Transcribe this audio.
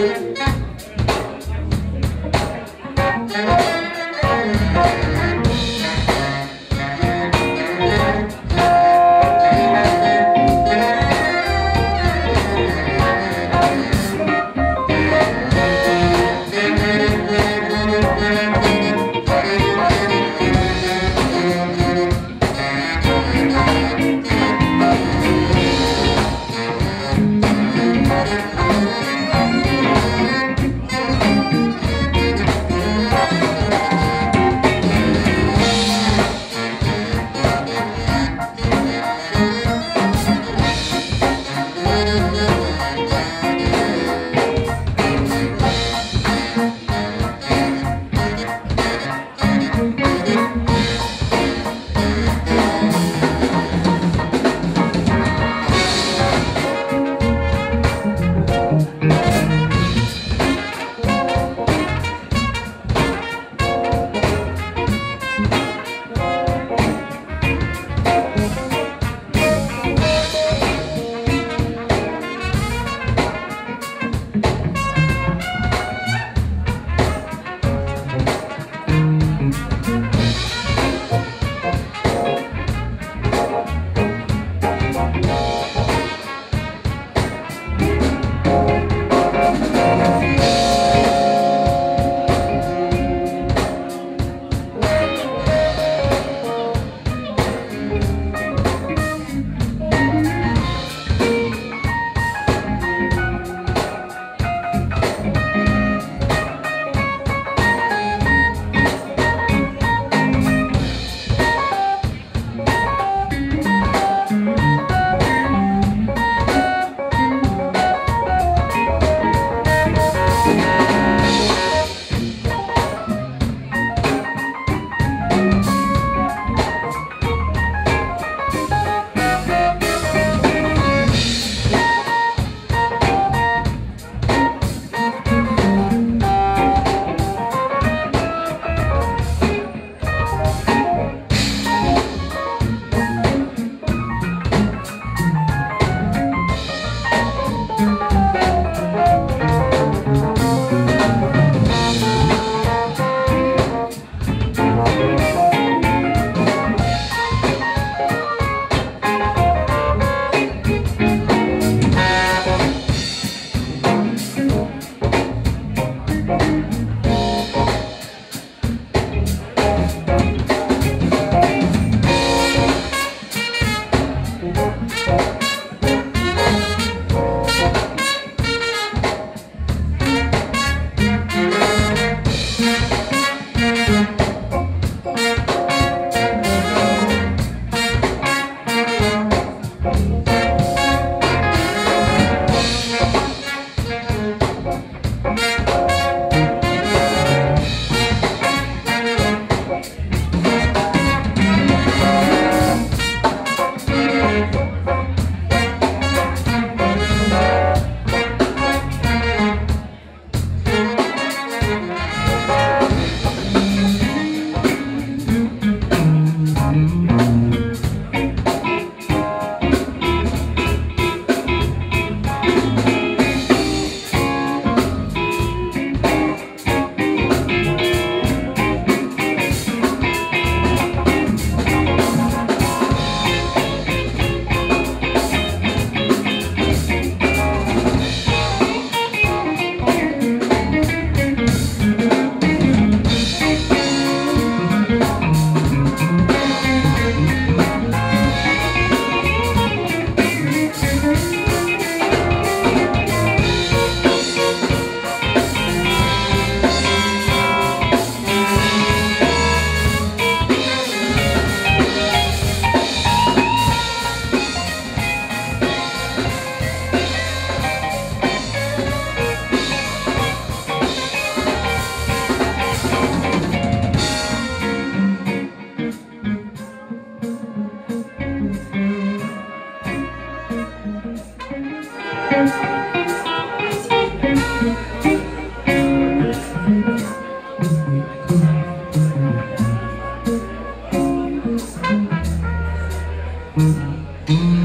Música Música